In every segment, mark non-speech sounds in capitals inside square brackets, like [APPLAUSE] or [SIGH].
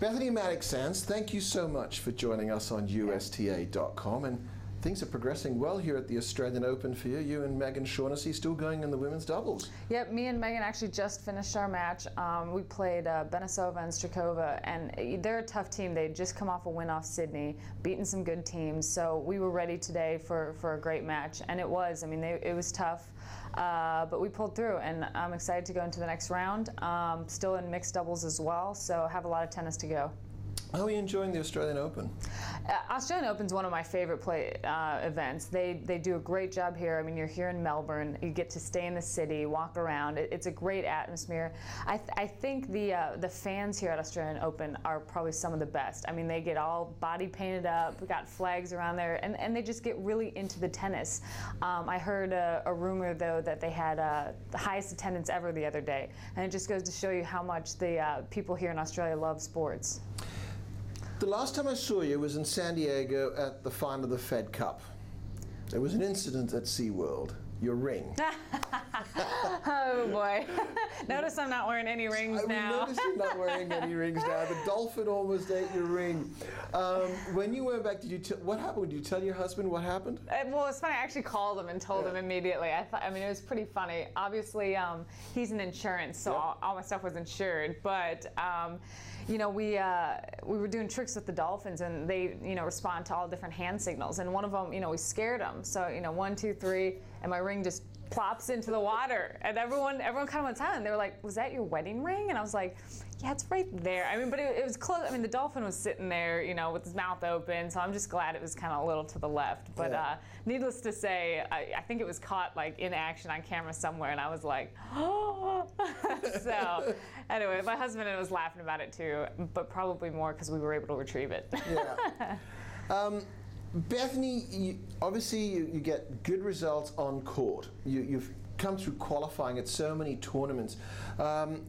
Bethanie Mattek-Sands, thank you so much for joining us on USTA.com. And things are progressing well here at the Australian Open for you. You and Meghann Shaughnessy still going in the women's doubles. Yep, me and Meghann actually just finished our match. Um, we played uh, Benesova and Strakova, and they're a tough team. They'd just come off a win off Sydney, beaten some good teams. So we were ready today for, for a great match, and it was. I mean, they, it was tough, uh, but we pulled through, and I'm excited to go into the next round. Um, still in mixed doubles as well, so have a lot of tennis to go. How are you enjoying the Australian Open? Uh, Australian Open is one of my favorite play uh, events. They they do a great job here. I mean, you're here in Melbourne. You get to stay in the city, walk around. It, it's a great atmosphere. I, th- I think the uh, the fans here at Australian Open are probably some of the best. I mean, they get all body painted up, got flags around there, and, and they just get really into the tennis. Um, I heard a, a, rumor though that they had uh, the highest attendance ever the other day, and it just goes to show you how much the uh, people here in Australia love sports. The last time I saw you was in San Diego at the final of the Fed Cup. There was an incident at SeaWorld. Your ring. [LAUGHS] oh boy. [LAUGHS] notice I'm not wearing any rings I now. notice you're not wearing any [LAUGHS] rings now. The dolphin almost ate your ring. Um, when you went back, did you? T- what happened? Did you tell your husband what happened? Uh, well, it's funny. I actually called him and told yeah. him immediately. I thought. I mean, it was pretty funny. Obviously, um, he's an insurance, so all, all, my stuff was insured. But um, you know, we uh, we were doing tricks with the dolphins, and they you know respond to all different hand signals. And one of them, you know, we scared them. So you know, one, two, three, and my ring just plops into the water. And everyone everyone kind of went silent. They were like was that your wedding ring? And i was like yeah it's right there. I mean but it, it, was close i mean the dolphin was sitting there you know with his mouth open so i'm just glad it was kind of a little to the left. But yeah. uh, needless to say I, I, think it was caught like in action on camera somewhere and i was like oh. [LAUGHS] So anyway my husband and was laughing about it too but probably more because we were able to retrieve it. Yeah. [LAUGHS] Um, Bethanie, you, obviously you, you, get good results on court. You, have come through qualifying at so many tournaments. Um,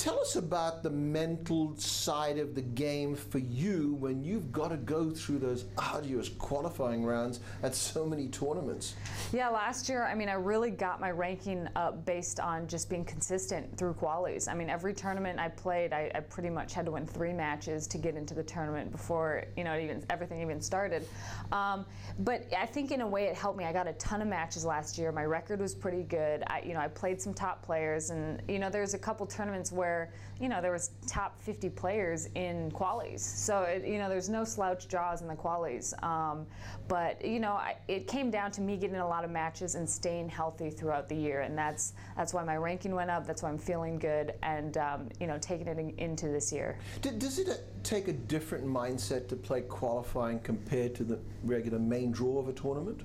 Tell us about the mental side of the game for you when you've got to go through those arduous qualifying rounds at so many tournaments. Yeah, last year, I mean, I really got my ranking up based on just being consistent through qualies. I mean, every tournament I played, I, I pretty much had to win three matches to get into the tournament before you know even everything even started. Um, but I think in a way it helped me. I got a ton of matches last year. My record was pretty good. I, you know, I played some top players, and you know, there's a couple tournaments where where you know there was top 50 players in qualies. So it, you know there's no slouch draws in the qualies. Um, but you know I, it came down to me getting a lot of matches and staying healthy throughout the year, and that's that's why my ranking went up. That's why I'm feeling good, and um, you know taking it in, into this year. Does it uh, take a different mindset to play qualifying compared to the regular main draw of a tournament?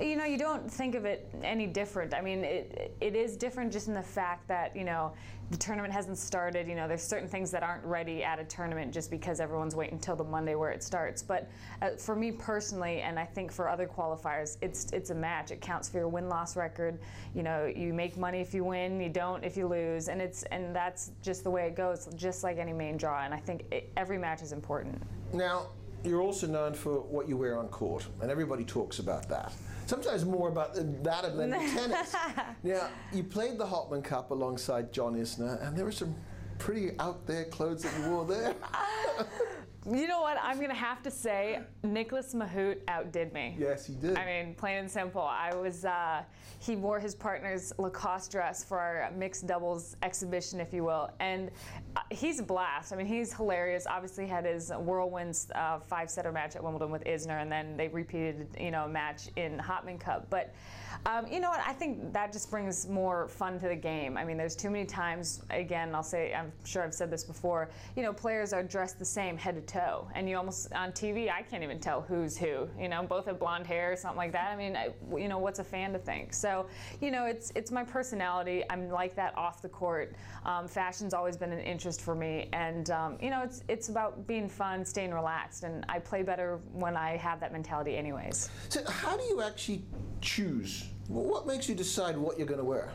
You know, you don't think of it any different. I mean, it, it is different just in the fact that, you know, the tournament started. You know, there's certain things that aren't ready at a tournament just because everyone's waiting until the Monday where it starts. But uh, for me personally, and I think for other qualifiers, it's it's a match. It counts for your win loss record. You know, you make money if you win, you don't if you lose, and it's and that's just the way it goes, just like any main draw. And I think it, every match is important. Now, you're also known for what you wear on court, and everybody talks about that. Sometimes more about that than the [LAUGHS] tennis. Now, you played the Hopman Cup alongside John Isner, and there were some pretty out there clothes that you wore there. [LAUGHS] You know what? I'm going to have to say Nicolas Mahut outdid me. Yes, he did. I mean, plain and simple. I was, uh, he wore his partner's Lacoste dress for our mixed doubles exhibition, if you will. And uh, he's a blast. I mean, he's hilarious. Obviously, had his whirlwinds uh, five setter match at Wimbledon with Isner, and then they repeated, you know, a match in Hopman Cup. But um, you know what? I think that just brings more fun to the game. I mean, there's too many times, again, I'll say, I'm sure I've said this before, you know, players are dressed the same head to toe toe. And you almost on TV, I can't even tell who's who. You know, both have blonde hair or something like that. I mean, I, you know, what's a fan to think? So, you know, it's it's my personality. I'm like that off the court. Um, fashion's always been an interest for me, and um, you know, it's it's about being fun, staying relaxed, and I play better when I have that mentality, anyways. So, how do you actually choose? What makes you decide what you're going to wear?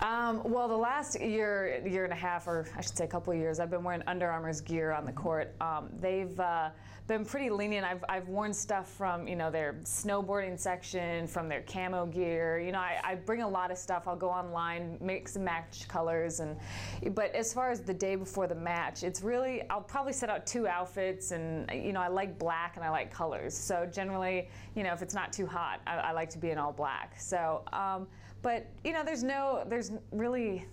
Um, well, the last year, year and a half, or I should say, a couple of years, I've been wearing Under Armour's gear on the court. Um, they've uh, been pretty lenient. I've, I've worn stuff from you know their snowboarding section, from their camo gear. You know, I, I bring a lot of stuff. I'll go online, mix and match colors, and but as far as the day before the match, it's really I'll probably set out two outfits, and you know I like black and I like colors. So generally, you know, if it's not too hot, I, I like to be in all black. So. Um, but you know, there's no, there's really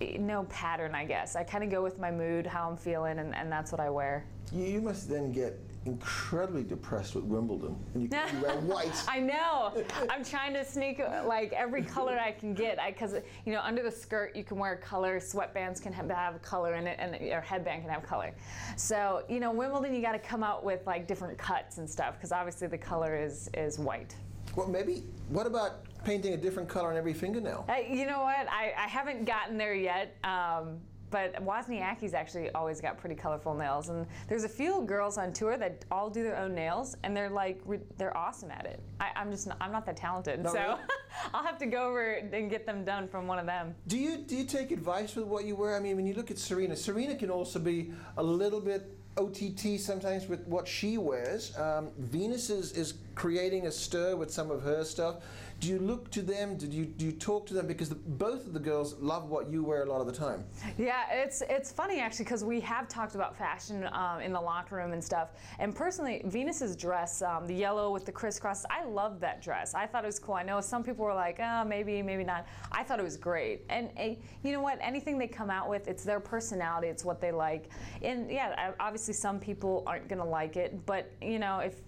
eh, no pattern, I guess. I kind of go with my mood, how I'm feeling, and, and that's what I wear. You, you must then get incredibly depressed with Wimbledon, and you, you wear [LAUGHS] white. I know. I'm trying to sneak uh, like every color I can get, I because you know, under the skirt you can wear color, sweatbands can have, have color in it, and your headband can have color. So you know, Wimbledon, you got to come out with like different cuts and stuff, because obviously the color is is white. Well, maybe. What about painting a different color on every fingernail? Uh, you know what? I, I haven't gotten there yet. Um, but Wozniacki's actually always got pretty colorful nails, and there's a few girls on tour that all do their own nails, and they're like they're awesome at it. I, am just not, I'm not that talented, no, so really? [LAUGHS] I'll have to go over and get them done from one of them. Do you do you take advice with what you wear? I mean, when you look at Serena, Serena can also be a little bit OTT sometimes with what she wears. Um, Venus is, is creating a stir with some of her stuff. Do you look to them? Did you do you talk to them because the, both of the girls love what you wear a lot of the time? Yeah, it's it's funny actually because we have talked about fashion um, in the locker room and stuff. And personally, Venus's dress, um, the yellow with the crisscross, I loved that dress. I thought it was cool. I know some people were like, oh, maybe, maybe not. I thought it was great. And, and you know what? Anything they come out with, it's their personality. It's what they like. And yeah, obviously some people aren't gonna like it, but you know if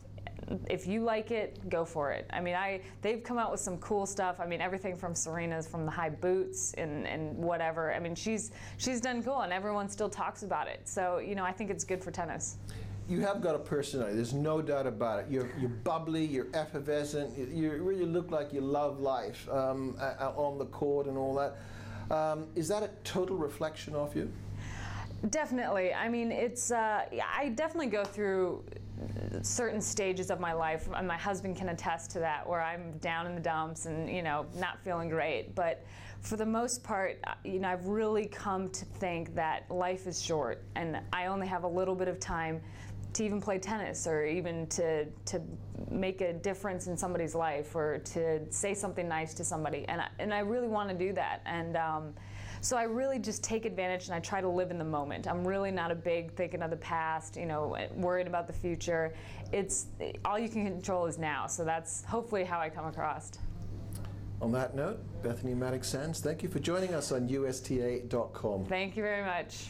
if you like it, go for it. I mean, I they've come out with some cool stuff. I mean, everything from Serena's, from the high boots and, and whatever. I mean, she's she's done cool, and everyone still talks about it. So you know, I think it's good for tennis. You have got a personality. There's no doubt about it. You're, you're bubbly. You're effervescent. You, you really look like you love life um, on the court and all that. Um, is that a total reflection of you? Definitely. I mean, it's. Uh, I definitely go through certain stages of my life, and my husband can attest to that, where I'm down in the dumps and you know not feeling great. But for the most part, uh, you know, I've really come to think that life is short, and I only have a little bit of time to even play tennis or even to to make a difference in somebody's life or to say something nice to somebody. And I, and I really want to do that. And um, so I really just take advantage and I try to live in the moment. I'm really not a big thinking of the past, you know, worried about the future. It's all you can control is now. So that's hopefully how I come across. On that note, Bethanie Mattek-Sands, thank you for joining us on USTA.com. Thank you very much.